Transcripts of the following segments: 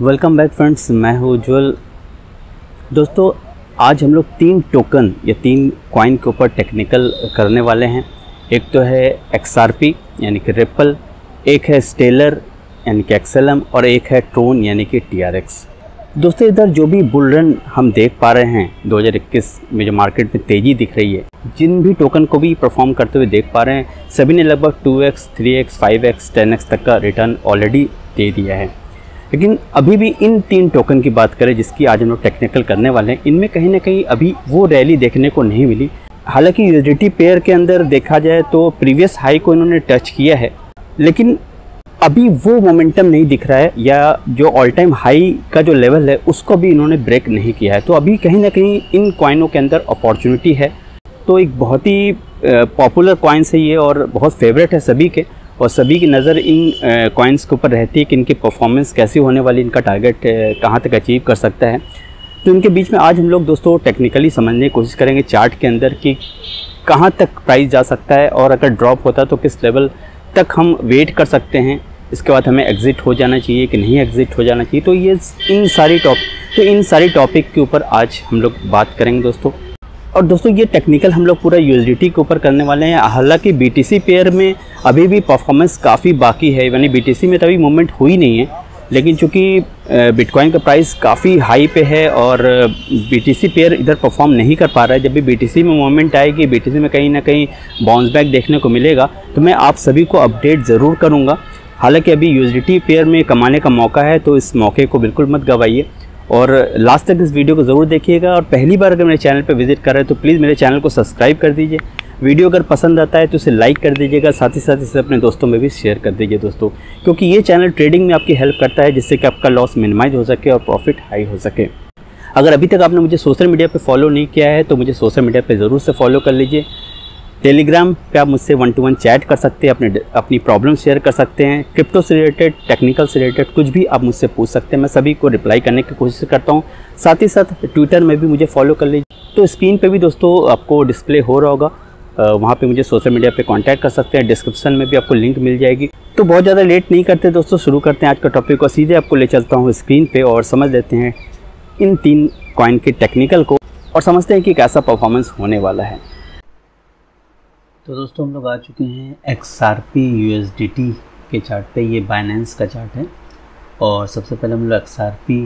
Welcome back friends मैं हूँ उज्ज्वल दोस्तों आज हम लोग तीन टोकन या तीन कॉइन के ऊपर टेक्निकल करने वाले हैं। एक तो है XRP यानी कि रिपल एक है स्टेलर यानी कि एक्सएलएम और एक है ट्रोन यानी कि TRX दोस्तों इधर जो भी बुल रन हम देख पा रहे हैं 2021 में जो मार्केट में तेज़ी दिख रही है जिन भी टोकन को भी परफॉर्म करते हुए देख पा रहे हैं सभी ने लगभग 2x, 3x, 5x, 10x तक का रिटर्न ऑलरेडी दे दिया है। लेकिन अभी भी इन तीन टोकन की बात करें जिसकी आज हम लोग टेक्निकल करने वाले हैं, इनमें कहीं ना कहीं अभी वो रैली देखने को नहीं मिली। हालाँकि यूजिटी पेयर के अंदर देखा जाए तो प्रीवियस हाई को इन्होंने टच किया है, लेकिन अभी वो मोमेंटम नहीं दिख रहा है या जो ऑल टाइम हाई का जो लेवल है, उसको भी इन्होंने ब्रेक नहीं किया है। तो अभी कहीं ना कहीं इन कॉइनों के अंदर अपॉर्चुनिटी है। तो एक बहुत ही पॉपुलर कॉइन्स है ये और बहुत फेवरेट है सभी के। और सभी की नज़र इन कॉइन्स के ऊपर रहती है कि इनकी परफॉर्मेंस कैसी होने वाली, इनका टारगेट कहाँ तक अचीव कर सकता है। तो इनके बीच में आज हम लोग दोस्तों टेक्निकली समझने की कोशिश करेंगे चार्ट के अंदर कि कहाँ तक प्राइस जा सकता है और अगर ड्रॉप होता तो किस लेवल तक हम वेट कर सकते हैं। इसके बाद हमें एग्ज़िट हो जाना चाहिए कि नहीं एग्ज़िट हो जाना चाहिए। तो ये इन सारी टॉप तो इन सारी टॉपिक के ऊपर आज हम लोग बात करेंगे दोस्तों। और दोस्तों, ये टेक्निकल हम लोग पूरा यू के ऊपर करने वाले हैं। हालाँकि बी पेयर में अभी भी परफॉर्मेंस काफ़ी बाकी है, यानी बीटीसी में तो अभी मूवमेंट हुई नहीं है। लेकिन चूँकि बिटकॉइन का प्राइस काफ़ी हाई पे है और बीटीसी पेयर इधर परफॉर्म नहीं कर पा रहा है। जब भी बीटीसी में मूवमेंट आएगी बीटीसी में कहीं ना कहीं बाउंस बैक देखने को मिलेगा तो मैं आप सभी को अपडेट ज़रूर करूँगा। हालाँकि अभी यूजिटी पेयर में कमाने का मौका है तो इस मौके को बिल्कुल मत गवाइए। और लास्ट तक इस वीडियो को ज़रूर देखिएगा और पहली बार अगर मेरे चैनल पर विज़िट कर रहे हैं तो प्लीज़ मेरे चैनल को सब्सक्राइब कर दीजिए। वीडियो अगर पसंद आता है तो इसे लाइक कर दीजिएगा, साथ ही साथ इसे अपने दोस्तों में भी शेयर कर दीजिए दोस्तों, क्योंकि ये चैनल ट्रेडिंग में आपकी हेल्प करता है, जिससे कि आपका लॉस मिनिमाइज हो सके और प्रॉफिट हाई हो सके। अगर अभी तक आपने मुझे सोशल मीडिया पर फॉलो नहीं किया है तो मुझे सोशल मीडिया पर ज़रूर से फॉलो कर लीजिए। टेलीग्राम पे आप मुझसे वन टू वन चैट कर सकते हैं, अपने अपनी प्रॉब्लम शेयर कर सकते हैं क्रिप्टो से रिलेटेड टेक्निकल से रिलेटेड कुछ भी आप मुझसे पूछ सकते हैं। मैं सभी को रिप्लाई करने की कोशिश करता हूँ। साथ ही साथ ट्विटर में भी मुझे फॉलो कर लीजिए। तो स्क्रीन पे भी दोस्तों आपको डिस्प्ले हो रहा होगा। वहाँ पे मुझे सोशल मीडिया पे कांटेक्ट कर सकते हैं। डिस्क्रिप्शन में भी आपको लिंक मिल जाएगी। तो बहुत ज़्यादा लेट नहीं करते दोस्तों, शुरू करते हैं आज का टॉपिक को सीधे आपको ले चलता हूँ स्क्रीन पे और समझ लेते हैं इन तीन कॉइन के टेक्निकल को और समझते हैं कि कैसा परफॉर्मेंस होने वाला है। तो दोस्तों हम लोग आ चुके हैं X R P U S D T के चार्ट पे। ये बाइनेंस का चार्ट है। और सबसे पहले हम लोग एक्स आर पी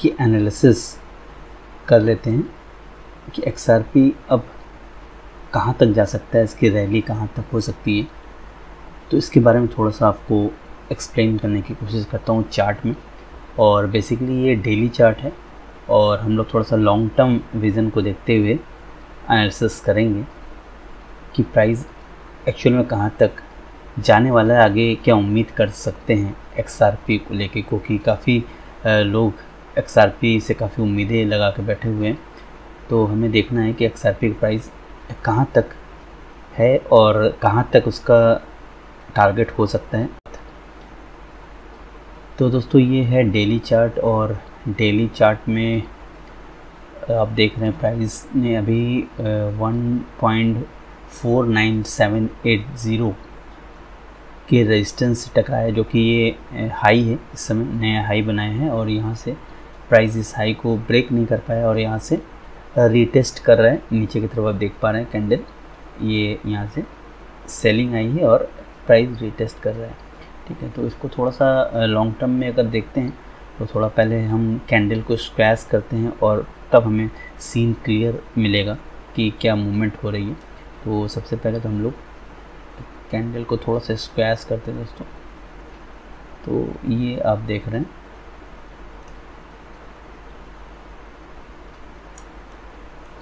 की एनालिसिस कर लेते हैं कि एक्स आर पी अब कहाँ तक जा सकता है, इसकी रैली कहाँ तक हो सकती है। तो इसके बारे में थोड़ा सा आपको एक्सप्लेन करने की कोशिश करता हूँ चार्ट में। और बेसिकली ये डेली चार्ट है। और हम लोग थोड़ा सा लॉन्ग टर्म विज़न को देखते हुए एनालिसिस करेंगे। कि प्राइस एक्चुअल में कहाँ तक जाने वाला है, आगे क्या उम्मीद कर सकते हैं एक्स आर को लेके, क्योंकि काफ़ी लोग एक्स आर पी से काफ़ी उम्मीदें लगा के बैठे हुए हैं। तो हमें देखना है कि एक्स आर पी का प्राइस कहाँ तक है और कहाँ तक उसका टारगेट हो सकता है। तो दोस्तों, ये है डेली चार्ट और डेली चार्ट में आप देख रहे हैं प्राइस ने अभी one point four nine seven eight zero के रेजिस्टेंस से टकराया, जो कि ये हाई है। इस समय नया हाई बनाए हैं और यहाँ से प्राइस इस हाई को ब्रेक नहीं कर पाया और यहाँ से रीटेस्ट कर रहा है। नीचे की तरफ़ आप देख पा रहे हैं कैंडल ये यहाँ से सेलिंग आई है और प्राइस रीटेस्ट कर रहा है। ठीक है तो इसको थोड़ा सा लॉन्ग टर्म में अगर देखते हैं तो थोड़ा पहले हम कैंडल को स्क्वैश करते हैं और तब हमें सीन क्लियर मिलेगा कि क्या मूवमेंट हो रही है। तो सबसे पहले तो हम लोग कैंडल को थोड़ा सा स्क्वैश करते हैं दोस्तों। तो ये आप देख रहे हैं।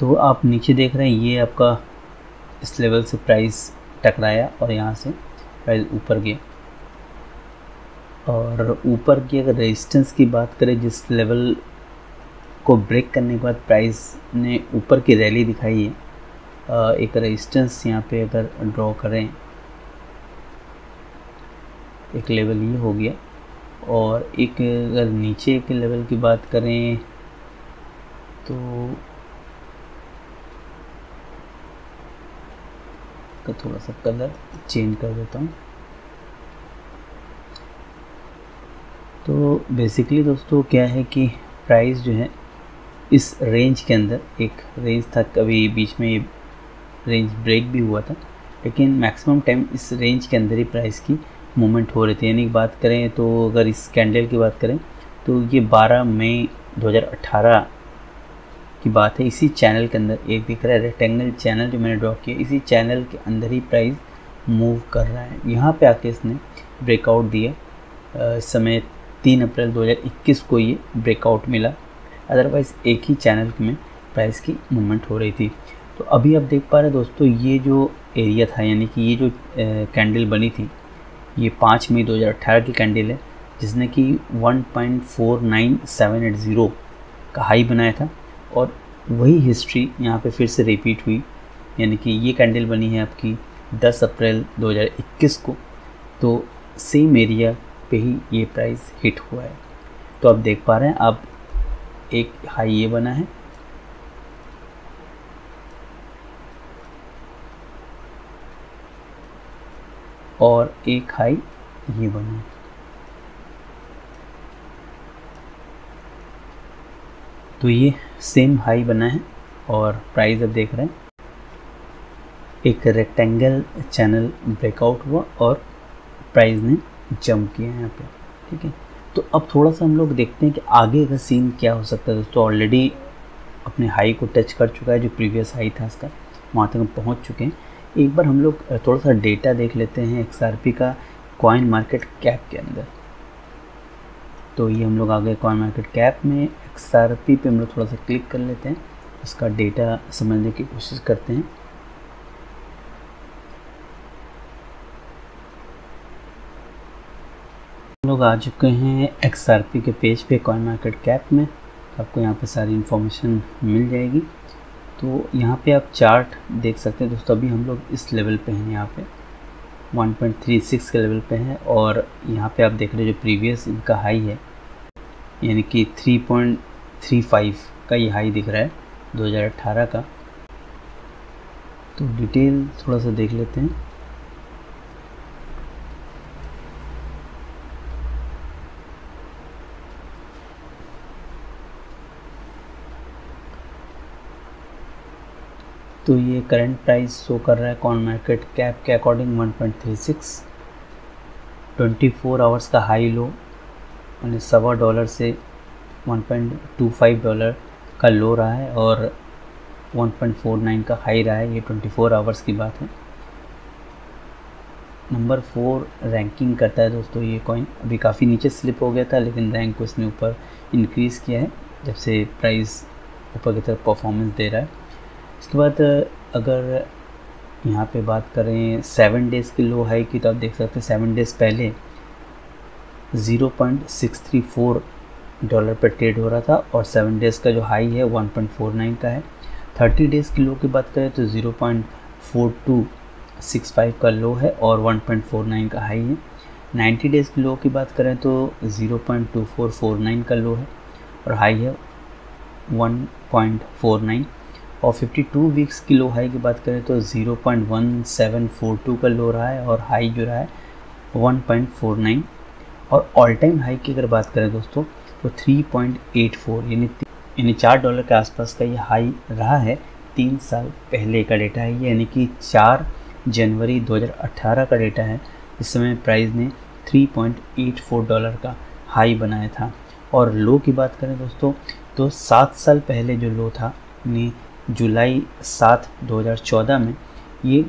तो आप नीचे देख रहे हैं, ये आपका इस लेवल से प्राइस टकराया और यहाँ से प्राइस ऊपर गया। और ऊपर की अगर रेजिस्टेंस की बात करें, जिस लेवल को ब्रेक करने के बाद प्राइस ने ऊपर की रैली दिखाई है एक रेजिस्टेंस यहाँ पे अगर ड्रॉ करें, एक लेवल ये हो गया। और एक अगर नीचे के लेवल की बात करें तो थोड़ा सा कलर चेंज कर देता हूँ। तो बेसिकली दोस्तों क्या है कि प्राइस जो है, इस रेंज के अंदर एक रेंज था कभी बीच में रेंज ब्रेक भी हुआ था, लेकिन मैक्सिमम टाइम इस रेंज के अंदर ही प्राइस की मूवमेंट हो रही थी। यानी बात करें तो अगर इस कैंडल की बात करें तो ये 12 मई 2018 की बात है। इसी चैनल के अंदर एक दिख रहा है रेक्टेंगल चैनल जो मैंने ड्रॉ किया, इसी चैनल के अंदर ही प्राइस मूव कर रहा है। यहाँ पे आके इसने ब्रेकआउट दिया। इस समय तीन अप्रैल 2021 को ये ब्रेकआउट मिला। अदरवाइज़ एक ही चैनल में प्राइस की मूवमेंट हो रही थी। तो अभी आप देख पा रहे हैं दोस्तों, ये जो एरिया था, यानी कि ये जो कैंडल बनी थी, ये पाँच मई 2018 की कैंडल है, जिसने कि 1.49780 का हाई बनाया था। और वही हिस्ट्री यहाँ पे फिर से रिपीट हुई, यानी कि ये कैंडल बनी है आपकी 10 अप्रैल 2021 को। तो सेम एरिया पे ही ये प्राइस हिट हुआ है। तो आप देख पा रहे हैं, अब एक हाई ये बना है। और एक हाई ये बना। तो ये सेम हाई बना है और प्राइस अब देख रहे हैं। एक रेक्टेंगल चैनल ब्रेकआउट हुआ और प्राइस ने जंप किया है यहाँ पे, ठीक है? तो अब थोड़ा सा हम लोग देखते हैं कि आगे का सीन क्या हो सकता है। दोस्तों ऑलरेडी अपने हाई को टच कर चुका है जो प्रीवियस हाई था इसका, वहाँ तक हम पहुँच चुके हैं। एक बार हम लोग थोड़ा सा डेटा देख लेते हैं एक्सआरपी का कॉइन मार्केट कैप के अंदर। तो ये हम लोग आ गए कॉइन मार्केट कैप में। एक्सआरपी पे हम लोग थोड़ा सा क्लिक कर लेते हैं। उसका डेटा समझने की कोशिश करते हैं। हम लोग आ चुके हैं एक्सआरपी के पेज पे कॉइन मार्केट कैप में। आपको यहाँ पे सारी इन्फॉर्मेशन मिल जाएगी। तो यहाँ पे आप चार्ट देख सकते हैं। दोस्तों, अभी हम लोग इस लेवल पे हैं यहाँ पे। 1.36 के लेवल पे हैं और यहाँ पे आप देख रहे हैं जो प्रीवियस इनका हाई है। यानी कि 3.35 का ये हाई दिख रहा है 2018 का। तो डिटेल थोड़ा सा देख लेते हैं। तो ये करंट प्राइस शो कर रहा है कॉन मार्केट कैप के अकॉर्डिंग 1.36 24 आवर्स का हाई लो यानी सवा डॉलर से 1.25 डॉलर का लो रहा है और 1.49 का हाई रहा है। ये 24 आवर्स की बात है। नंबर फोर रैंकिंग करता है दोस्तों, ये कॉइन अभी काफ़ी नीचे स्लिप हो गया था, लेकिन रैंक को इसने ऊपर इंक्रीज़ किया है, जब से प्राइस ऊपर की तरफ़ परफॉर्मेंस दे रहा है। इसके बाद अगर यहाँ पे बात करें सेवन डेज़ की लो हाई की तो आप देख सकते हैं सेवन डेज़ पहले zero point six three four dollar पर ट्रेड हो रहा था और सेवन डेज़ का जो हाई है वन पॉइंट फोर नाइन का है। थर्टी डेज़ की लो की बात करें तो zero point four two six five का लो है और वन पॉइंट फोर नाइन का हाई है। नाइन्टी डेज़ की लो की बात करें तो zero point two four four nine का लो है और हाई है वन पॉइंट फोर नाइन और 52 वीक्स की लो हाई की बात करें तो 0.1742 का लो रहा है और हाई जो रहा है 1.49 और ऑल टाइम हाई की अगर बात करें दोस्तों तो 3.84 यानी यानी चार डॉलर के आसपास का ये हाई रहा है तीन साल पहले का डेटा है। यानी कि चार जनवरी 2018 का डेटा है। इस समय प्राइस ने 3.84 डॉलर का हाई बनाया था। और लो की बात करें दोस्तों तो सात साल पहले जो लो था, यानी जुलाई सात 2014 में ये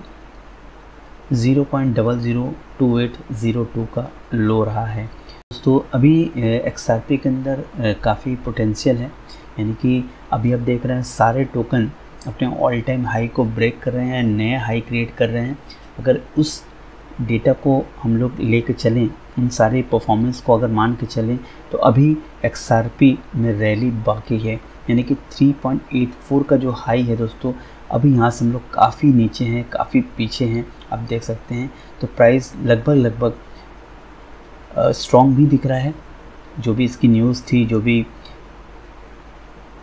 zero point double zero two eight zero two का लो रहा है। दोस्तों, अभी XRP के अंदर काफ़ी पोटेंशियल है। यानी कि अभी आप देख रहे हैं, सारे टोकन अपने ऑल टाइम हाई को ब्रेक कर रहे हैं नए हाई क्रिएट कर रहे हैं। अगर उस डेटा को हम लोग लेके चलें, इन सारे परफॉर्मेंस को अगर मान के चलें तो अभी XRP में रैली बाकी है। यानी कि 3.84 का जो हाई है दोस्तों, अभी यहाँ से हम लोग काफ़ी नीचे हैं, काफ़ी पीछे हैं, आप देख सकते हैं। तो प्राइस लगभग लगभग स्ट्रॉन्ग भी दिख रहा है। जो भी इसकी न्यूज़ थी, जो भी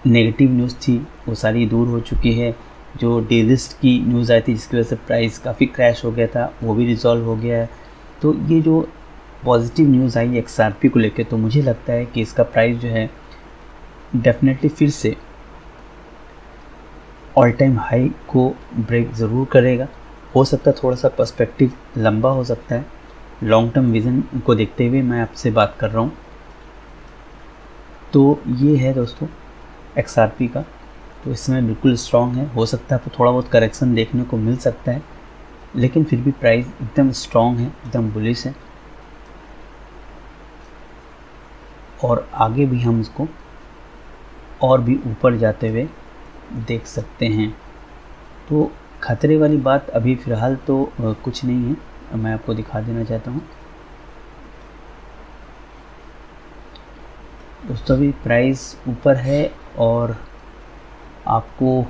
नेगेटिव न्यूज़ थी, वो सारी दूर हो चुकी है। जो डेजिस्ट की न्यूज़ आई थी, जिसकी वजह से प्राइस काफ़ी क्रैश हो गया था, वो भी रिजॉल्व हो गया है। तो ये जो पॉजिटिव न्यूज़ आई एक्स को लेकर तो मुझे लगता है कि इसका प्राइस जो है डेफिनेटली फिर से ऑल टाइम हाई को ब्रेक ज़रूर करेगा। हो सकता है थोड़ा सा पर्सपेक्टिव लंबा हो सकता है। लॉन्ग टर्म विज़न को देखते हुए मैं आपसे बात कर रहा हूँ। तो ये है दोस्तों एक्सआरपी का। तो इस समय बिल्कुल स्ट्रॉन्ग है। हो सकता है आपको थोड़ा बहुत करेक्शन देखने को मिल सकता है। लेकिन फिर भी प्राइस एकदम स्ट्रॉन्ग है, एकदम बुलिस है। और आगे भी हम इसको और भी ऊपर जाते हुए देख सकते हैं। तो खतरे वाली बात अभी फ़िलहाल तो कुछ नहीं है। मैं आपको दिखा देना चाहता हूँ। दोस्तों, अभी प्राइस ऊपर है और आपको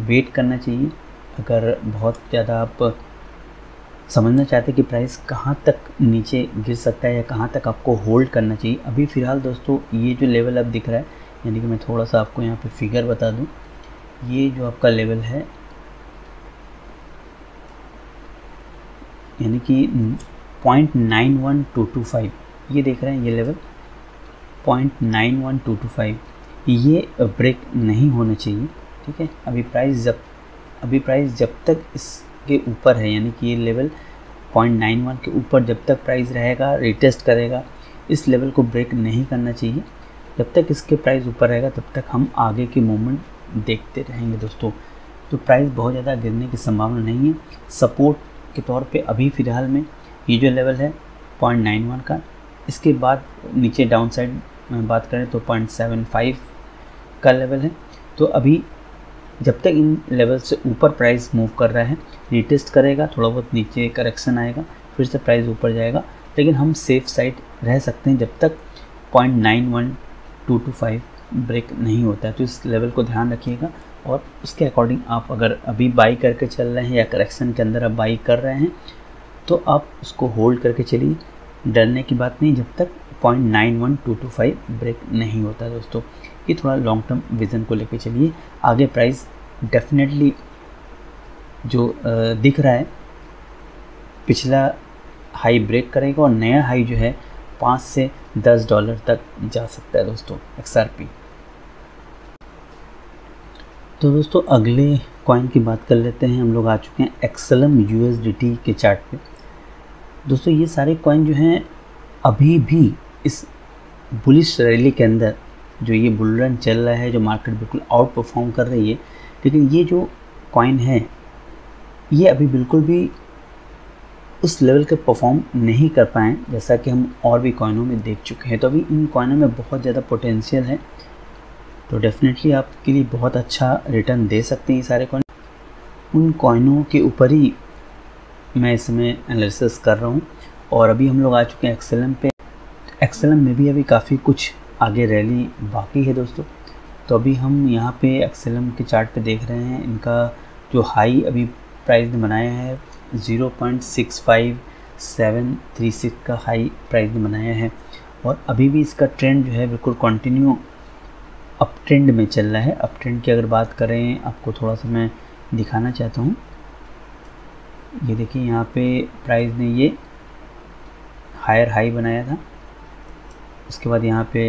वेट करना चाहिए। अगर बहुत ज़्यादा आप समझना चाहते कि प्राइस कहाँ तक नीचे गिर सकता है या कहाँ तक आपको होल्ड करना चाहिए। अभी फ़िलहाल दोस्तों, ये जो लेवल अब दिख रहा है यानी कि मैं थोड़ा सा आपको यहाँ पे फिगर बता दूँ। ये जो आपका लेवल है, यानी कि point nine one two two five ये देख रहे हैं ये level point nine one two two five ये ब्रेक नहीं होना चाहिए, ठीक है? अभी प्राइस जब, अभी प्राइस जब तक इसके ऊपर है, यानी कि ये लेवल पॉइंट नाइन वन के ऊपर जब तक प्राइस रहेगा रिटेस्ट करेगा, इस लेवल को ब्रेक नहीं करना चाहिए। जब तक इसके प्राइस ऊपर रहेगा, तब तक हम आगे की मूवमेंट देखते रहेंगे दोस्तों। तो प्राइस बहुत ज़्यादा गिरने की संभावना नहीं है। सपोर्ट के तौर पे अभी फ़िलहाल में ये जो लेवल है पॉइंट नाइन वन का, इसके बाद नीचे डाउन साइड में बात करें तो पॉइंट सेवन फाइव का लेवल है। तो अभी जब तक इन लेवल से ऊपर प्राइस मूव कर रहा है रिटेस्ट करेगा, थोड़ा बहुत नीचे करेक्शन आएगा, फिर से प्राइस ऊपर जाएगा। लेकिन हम सेफ़ साइड रह सकते हैं जब तक point nine one two two five break नहीं होता है तो इस लेवल को ध्यान रखिएगा। और उसके अकॉर्डिंग आप अगर अभी बाई करके चल रहे हैं या करेक्शन के अंदर आप बाई कर रहे हैं तो आप उसको होल्ड करके चलिए। डरने की बात नहीं, जब तक point nine one two two five break नहीं होता दोस्तों, ये थोड़ा लॉन्ग टर्म विज़न को लेकर चलिए। आगे प्राइस डेफिनेटली जो दिख रहा है, पिछला हाई ब्रेक करेगा और नया हाई जो है पाँच से दस डॉलर तक जा सकता है दोस्तों XRP तो दोस्तों, अगले कॉइन की बात कर लेते हैं। हम लोग आ चुके हैं एक्सलम यू के चार्ट पे। दोस्तों, ये सारे कॉइन जो हैं, अभी भी इस बुलिश रैली के अंदर जो ये बुल रन चल रहा है, जो मार्केट बिल्कुल आउट परफॉर्म कर रही है, लेकिन ये जो कॉइन है, ये अभी बिल्कुल भी उस लेवल के परफॉर्म नहीं कर पाए, जैसा कि हम और भी कॉइनों में देख चुके हैं। तो अभी इन कॉइनों में बहुत ज़्यादा पोटेंशियल है। तो डेफिनेटली आपके लिए बहुत अच्छा रिटर्न दे सकते हैं ये सारे कॉइन उन कॉइनों के ऊपर ही मैं इसमें एनालिसिस कर रहा हूँ। और अभी हम लोग आ चुके हैं एक्सेलम पे। एक्सेलम में भी अभी काफ़ी कुछ आगे रैली बाकी है दोस्तों। तो अभी हम यहाँ पे एक्सेलम के चार्ट पे देख रहे हैं। इनका जो हाई अभी प्राइस ने बनाया है zero point six five seven three six का हाई प्राइस ने बनाया है। और अभी भी इसका ट्रेंड जो है बिल्कुल कंटिन्यू अप ट्रेंड में चल रहा है। अप ट्रेंड की अगर बात करें, आपको थोड़ा सा मैं दिखाना चाहता हूँ। ये देखिए, यहाँ पे प्राइस ने ये हायर हाई बनाया था। उसके बाद यहाँ पे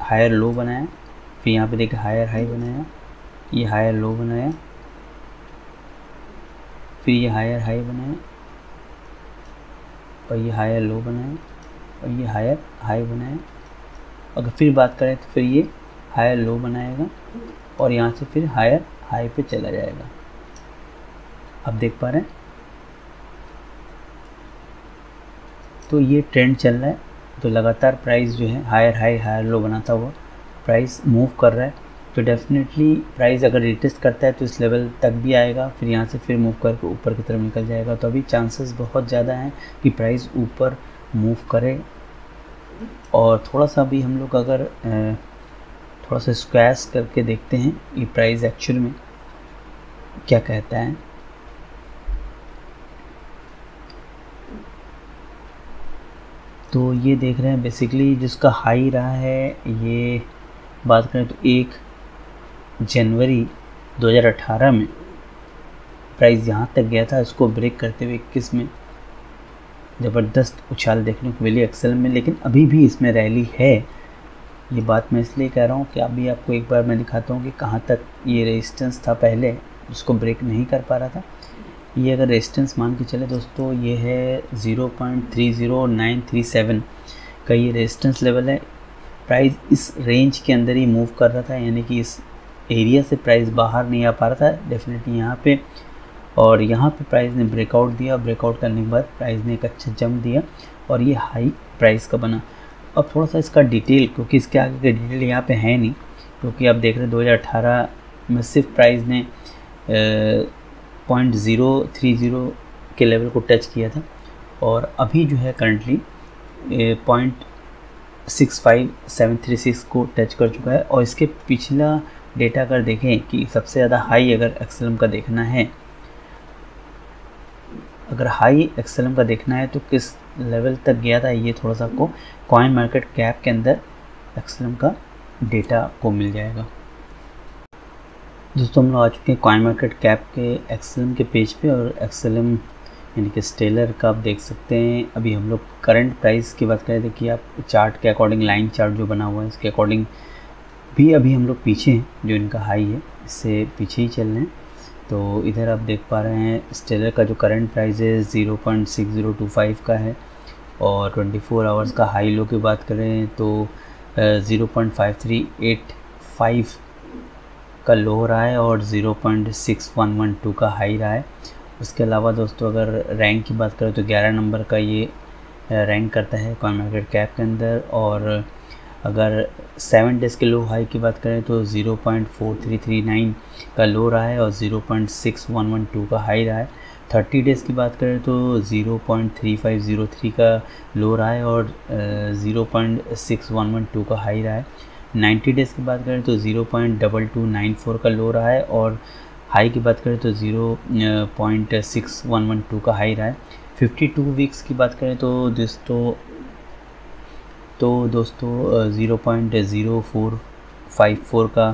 हायर लो बनाया। फिर यहाँ पे देखिए हायर हाई बनाया। ये हायर लो बनाया। फिर ये हायर हाई बनाया और ये हायर लो बनाया और ये हायर हाई बनाया अगर फिर बात करें तो फिर ये हायर लो बनाएगा। और यहाँ से फिर हायर हाई पे चला जाएगा। अब देख पा रहे हैं? तो ये ट्रेंड चल रहा है। तो लगातार प्राइस जो है हायर हाई हायर लो बनाता हुआ प्राइस मूव कर रहा है। तो डेफिनेटली प्राइस अगर रिटेस्ट करता है तो इस लेवल तक भी आएगा, फिर यहाँ से फिर मूव करके ऊपर की तरफ़ निकल जाएगा। तो अभी चांसेस बहुत ज़्यादा हैं कि प्राइस ऊपर मूव करे। और थोड़ा सा भी हम लोग अगर थोड़ा सा स्क्वैश करके देखते हैं ये प्राइस एक्चुअल में क्या कहता है। तो ये देख रहे हैं बेसिकली जिसका हाई रहा है, ये बात करें तो एक जनवरी 2018 में प्राइस यहाँ तक गया था, इसको ब्रेक करते हुए इक्कीस में ज़बरदस्त उछाल देखने को मिली एक्सेल में, लेकिन अभी भी इसमें रैली है। ये बात मैं इसलिए कह रहा हूँ कि अभी आपको एक बार मैं दिखाता हूँ कि कहाँ तक ये रेजिस्टेंस था पहले, उसको ब्रेक नहीं कर पा रहा था। ये अगर रेजिस्टेंस मान के चले दोस्तों, ये है zero point three zero nine three seven का ये रेजिस्टेंस लेवल है। प्राइस इस रेंज के अंदर ही मूव कर रहा था, यानी कि इस एरिया से प्राइस बाहर नहीं आ पा रहा था डेफिनेटली यहाँ पे। और यहाँ पे प्राइस ने ब्रेकआउट दिया ब्रेकआउट करने के बाद प्राइस ने एक अच्छा जम दिया और ये हाई प्राइस का बना। अब थोड़ा सा इसका डिटेल क्योंकि इसके आगे का डिटेल यहाँ पे है नहीं, क्योंकि आप देख रहे हैं 2018 में सिर्फ़ प्राइस ने पॉइंट ज़ीरो थ्री ज़ीरो के लेवल को टच किया था। और अभी जो है currently point six five seven three six को टच कर चुका है। और इसके पिछला डेटा अगर देखें कि सबसे ज़्यादा हाई अगर एक्सलम का देखना है, अगर हाई एक्सलम का देखना है तो किस लेवल तक गया था ये थोड़ा सा आपको कॉइन मार्केट कैप के अंदर एक्सलम का डेटा को मिल जाएगा। दोस्तों, हम लोग आ चुके हैं कॉइन मार्केट कैप के एक्सलम के पेज पे और एक्सलम यानी कि स्टेलर का आप देख सकते हैं। अभी हम लोग करंट प्राइस की बात करें, देखिए आप चार्ट के अकॉर्डिंग लाइन चार्ट जो बना हुआ है, इसके अकॉर्डिंग भी अभी हम लोग पीछे हैं, जो इनका हाई है, इससे पीछे ही चल रहे हैं। तो इधर आप देख पा रहे हैं स्टेलर का जो करंट प्राइस है zero point six zero two five का है और ट्वेंटी फोर आवर्स का हाई लो की बात करें तो zero point five three eight five का लो हो रहा है और zero point six one one two का हाई रहा है। उसके अलावा दोस्तों, अगर रैंक की बात करें तो ग्यारह नंबर का ये रैंक करता है कॉइन मार्केट कैप के अंदर और अगर सेवन डेज़ के लो हाई की बात करें तो zero point four three three nine का लो रहा है और zero point six one one two का हाई रहा है। थर्टी डेज़ की बात करें तो zero point three five zero three का लो रहा है और zero point six one one two का हाई रहा है। नाइन्टी डेज़ की बात करें तो zero point double two nine four का लो रहा है और हाई की बात करें तो zero point six one one two का हाई रहा है। फिफ्टी टू वीक्स की बात करें तो दोस्तों तो दोस्तों zero point zero four five four का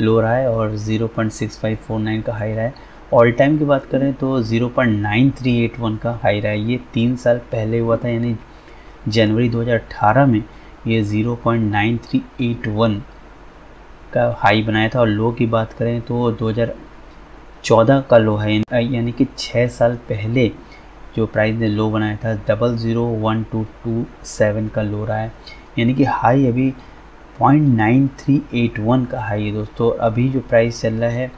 लो रहा है और zero point six five four nine का हाई रहा है। ऑल टाइम की बात करें तो zero point nine three eight one का हाई रहा है। ये तीन साल पहले हुआ था, यानी जनवरी 2018 में ये zero point nine three eight one का हाई बनाया था। और लो की बात करें तो 2014 का लो है, यानी कि छः साल पहले जो प्राइस ने लो बनाया था double zero one two two seven का लो रहा है। यानी कि हाई अभी point nine three eight one का हाई है दोस्तों। अभी जो प्राइस चल रहा है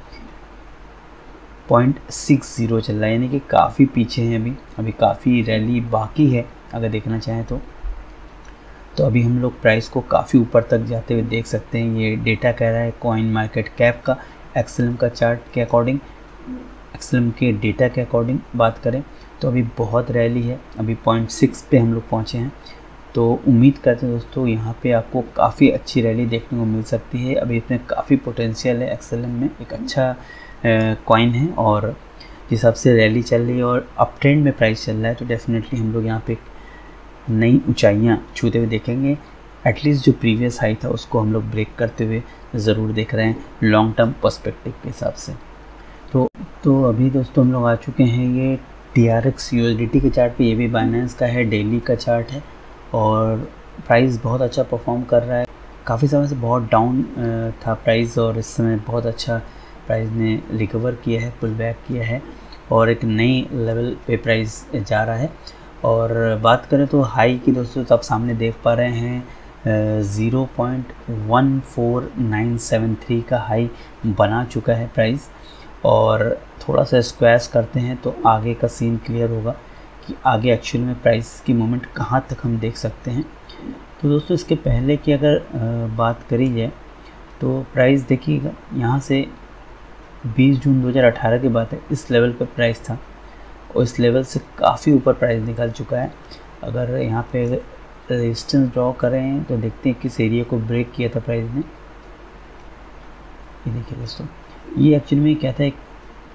पॉइंट सिक्स ज़ीरो चल रहा है। यानी कि काफ़ी पीछे हैं अभी। अभी काफ़ी रैली बाकी है, अगर देखना चाहें तो। तो अभी हम लोग प्राइस को काफ़ी ऊपर तक जाते हुए देख सकते हैं। ये डेटा कह रहा है कॉइन मार्केट कैप का एक्सलम का चार्ट के अकॉर्डिंग एक्सलम के डेटा के अकॉर्डिंग बात करें। तो अभी बहुत रैली है। अभी पॉइंट सिक्स पे हम लोग पहुँचे हैं। तो उम्मीद करते हैं दोस्तों, यहाँ पे आपको काफ़ी अच्छी रैली देखने को मिल सकती है। अभी इसमें काफ़ी पोटेंशियल है एक्सेल में। एक अच्छा कॉइन है और जिस हिसाब से रैली चल रही है और अप ट्रेंड में प्राइस चल रहा है तो डेफिनेटली हम लोग यहाँ पे नई ऊंचाइयाँ छूते हुए देखेंगे। एटलीस्ट जो प्रीवियस हाई था, उसको हम लोग ब्रेक करते हुए ज़रूर देख रहे हैं लॉन्ग टर्म पर्सपेक्टिव के हिसाब से। तो तो अभी दोस्तों हम लोग आ चुके हैं ये टी आर एक्स यू के चार्ट पे ये भी बाइनेंस का है डेली का चार्ट है और प्राइस बहुत अच्छा परफॉर्म कर रहा है। काफ़ी समय से बहुत डाउन था प्राइस और इस समय बहुत अच्छा प्राइस ने रिकवर किया है पुल बैक किया है और एक नई लेवल पे प्राइस जा रहा है। और बात करें तो हाई की दोस्तों तो आप सामने देख पा रहे हैं zero point one four nine seven three का हाई बना चुका है प्राइस और थोड़ा सा स्क्वैश करते हैं तो आगे का सीन क्लियर होगा कि आगे एक्चुअल में प्राइस की मोमेंट कहाँ तक हम देख सकते हैं। तो दोस्तों, इसके पहले की अगर बात करी जाए तो प्राइस देखिएगा, यहाँ से 20 जून 2018 की बात है, इस लेवल पर प्राइस था और इस लेवल से काफ़ी ऊपर प्राइस निकल चुका है। अगर यहाँ पे रेजिस्टेंस ड्रॉ करें तो देखते हैं किस एरिया को ब्रेक किया था प्राइस ने। ये देखिए दोस्तों। ये एक्चुअली में क्या था एक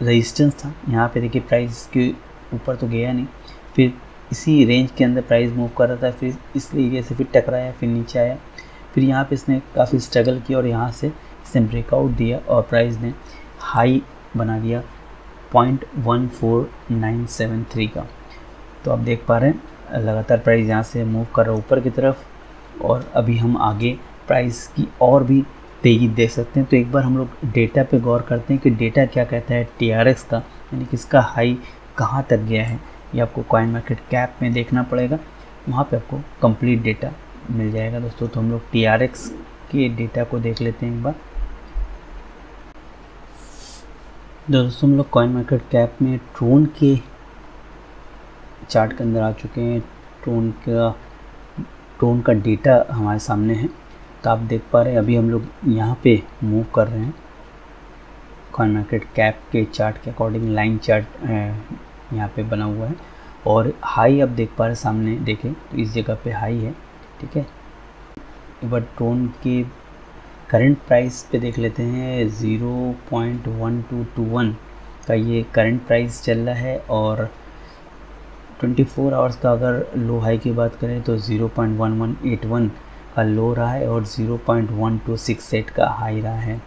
रेजिस्टेंस था। यहाँ पे देखिए प्राइस के ऊपर तो गया नहीं। फिर इसी रेंज के अंदर प्राइस मूव कर रहा था, फिर इस एरिया से फिर टकराया, फिर नीचे आया। फिर यहाँ पे इसने काफ़ी स्ट्रगल किया और यहाँ से इसने ब्रेकआउट दिया और प्राइस ने हाई बना दिया point one four nine seven three का। तो आप देख पा रहे हैं, लगातार प्राइस यहाँ से मूव कर रहा ऊपर की तरफ़ और अभी हम आगे प्राइस की और भी तेज़ी देख सकते हैं। तो एक बार हम लोग डेटा पे गौर करते हैं कि डेटा क्या कहता है TRX का, यानी कि इसका हाई कहाँ तक गया है। ये आपको कॉइन मार्केट कैप में देखना पड़ेगा। वहाँ पे आपको कंप्लीट डेटा मिल जाएगा। दोस्तों तो हम लोग TRX के डेटा को देख लेते हैं एक बार। दोस्तों, हम लोग कॉइन मार्केट कैप में ट्रोन के चार्ट के अंदर आ चुके हैं। ट्रोन का ट्रोन का डेटा हमारे सामने है। तो आप देख पा रहे हैं, अभी हम लोग यहाँ पे मूव कर रहे हैं। कॉइन मार्केट कैप के चार्ट के अकॉर्डिंग लाइन चार्ट यहाँ पे बना हुआ है। और हाई आप देख पा रहे हैं, सामने देखें तो इस जगह पे हाई है, ठीक है? बार ट्रोन के करंट प्राइस पे देख लेते हैं zero point one two two one का ये करंट प्राइस चल रहा है। और 24 फोर आवर्स का अगर लो हाई की बात करें तो 0.1181 का लो रहा है और 0.1268 का हाई रहा है।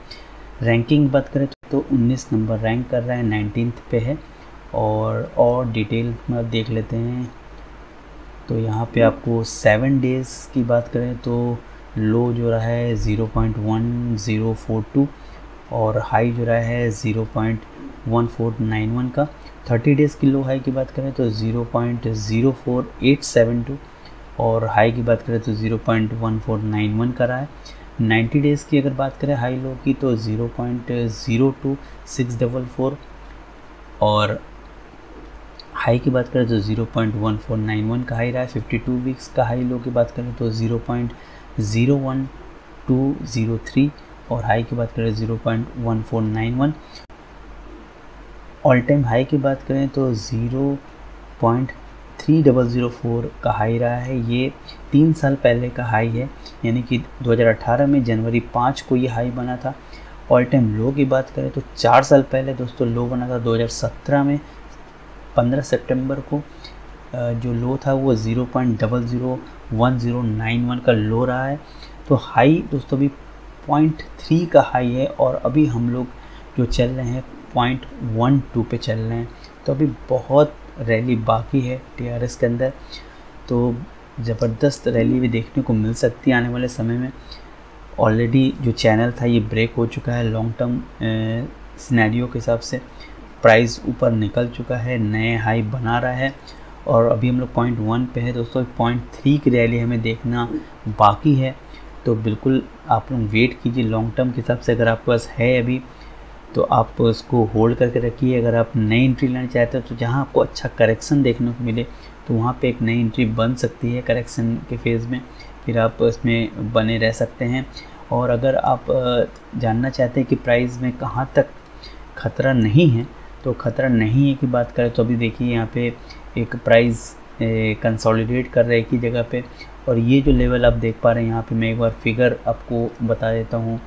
रैंकिंग बात करें तो 19 नंबर रैंक कर रहा है नाइनटीन पे है। और और डिटेल में आप देख लेते हैं। तो यहाँ पे आपको सेवन डेज़ की बात करें तो लो जो रहा है zero point one zero four two और हाई जो रहा है zero point one four nine one का। थर्टी डेज़ की लो हाई की बात करें तो zero point zero four eight seven two और हाई की बात करें तो zero point one four nine one का रहा है। नाइन्टी डेज़ की अगर बात करें हाई लो की तो zero point zero two six double four और हाई की बात करें तो zero point one four nine one का हाई रहा है। फिफ्टी टू वीक्स का हाई लो की बात करें तो zero point zero one two zero three और हाई की बात करें zero point one four nine one all time high की बात करें तो zero point three double zero four का हाई रहा है। ये तीन साल पहले का हाई है, यानी कि 2018 में जनवरी पाँच को ये हाई बना था। ऑल टाइम लो की बात करें तो चार साल पहले दोस्तों लो बना था 2017 में 15 सितंबर को। जो लो था वो zero point double zero one zero nine one का लो रहा है। तो हाई दोस्तों अभी पॉइंट थ्री का हाई है और अभी हम लोग जो चल रहे हैं पॉइंट वन टू पे चल रहे हैं। तो अभी बहुत रैली बाकी है टीआरएस के अंदर। तो ज़बरदस्त रैली भी देखने को मिल सकती है आने वाले समय में। ऑलरेडी जो चैनल था, ये ब्रेक हो चुका है लॉन्ग टर्म सिनेरियो के हिसाब से। प्राइस ऊपर निकल चुका है, नए हाई बना रहा है। और अभी हम लोग पॉइंट वन पे है दोस्तों पॉइंट थ्री की रैली हमें देखना बाकी है। तो बिल्कुल आप लोग वेट कीजिए लॉन्ग टर्म के हिसाब से अगर आपके पास है अभी तो आप उसको होल्ड करके रखिए। अगर आप नई एंट्री लेना चाहते हो तो जहाँ आपको अच्छा करेक्शन देखने को मिले तो वहाँ पे एक नई एंट्री बन सकती है करेक्शन के फ़ेज़ में। फिर आप उसमें बने रह सकते हैं। और अगर आप जानना चाहते हैं कि प्राइस में कहाँ तक खतरा नहीं है तो ख़तरा नहीं है कि बात करें तो अभी देखिए यहाँ पे एक प्राइस कंसोलिडेट कर रहे की जगह पे। और ये जो लेवल आप देख पा रहे हैं, यहाँ पे मैं एक बार फिगर आपको बता देता हूँ।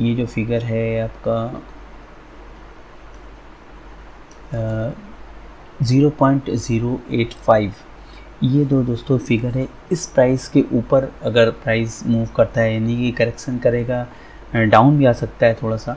ये जो फिगर है आपका zero point zero eight five. ये दो दोस्तों फिगर है। इस प्राइस के ऊपर अगर प्राइस मूव करता है, यानी कि करेक्शन करेगा डाउन भी आ सकता है थोड़ा सा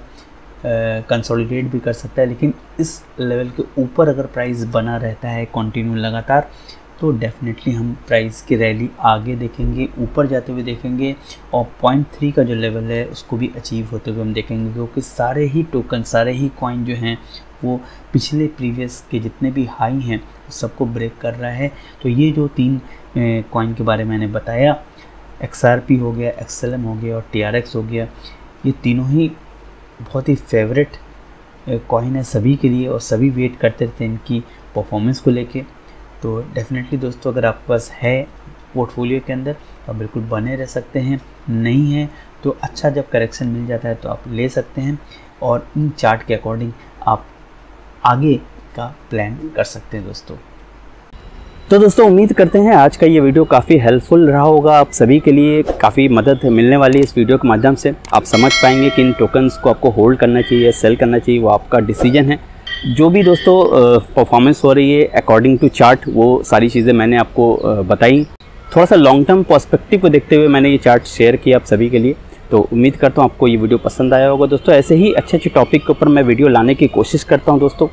कंसोलिडेट भी कर सकता है, लेकिन इस लेवल के ऊपर अगर प्राइस बना रहता है कंटिन्यू लगातार तो डेफिनेटली हम प्राइस की रैली आगे देखेंगे, ऊपर जाते हुए देखेंगे और पॉइंट थ्री का जो लेवल है, उसको भी अचीव होते हुए हम देखेंगे। क्योंकि सारे ही टोकन सारे ही कॉइन जो हैं, वो पिछले प्रीवियस के जितने भी हाई हैं सबको ब्रेक कर रहा है। तो ये जो तीन कॉइन के बारे में मैंने बताया एक्सआरपी हो गया एक्स हो गया और TRX हो गया, ये तीनों ही बहुत ही फेवरेट कॉइन है सभी के लिए और सभी वेट करते हैं इनकी परफॉर्मेंस को लेके। तो डेफिनेटली दोस्तों, अगर आपके पास है पोर्टफोलियो के अंदर तो आप बिल्कुल बने रह सकते हैं। नहीं है तो अच्छा जब करेक्शन मिल जाता है तो आप ले सकते हैं और इन चार्ट के अकॉर्डिंग आप आगे का प्लान कर सकते हैं दोस्तों। तो दोस्तों, उम्मीद करते हैं आज का ये वीडियो काफ़ी हेल्पफुल रहा होगा। आप सभी के लिए काफ़ी मदद मिलने वाली इस वीडियो के माध्यम से। आप समझ पाएँगे कि इन टोकन्स को आपको होल्ड करना चाहिए सेल करना चाहिए, वो आपका डिसीज़न है। जो भी दोस्तों परफॉर्मेंस हो रही है अकॉर्डिंग टू चार्ट वो सारी चीज़ें मैंने आपको बताई। थोड़ा सा लॉन्ग टर्म पर्सपेक्टिव को देखते हुए मैंने ये चार्ट शेयर किया आप सभी के लिए। तो उम्मीद करता हूँ आपको ये वीडियो पसंद आया होगा। दोस्तों, ऐसे ही अच्छे अच्छे टॉपिक के ऊपर मैं वीडियो लाने की कोशिश करता हूँ दोस्तों।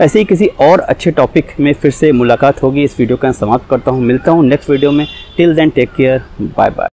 ऐसे ही किसी और अच्छे टॉपिक में फिर से मुलाकात होगी। इस वीडियो का समाप्त करता हूँ। मिलता हूँ नेक्स्ट वीडियो में। Till then take care bye bye